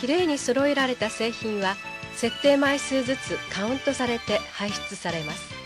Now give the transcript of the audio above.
きれいに揃えられた製品は設定枚数ずつカウントされて排出されます。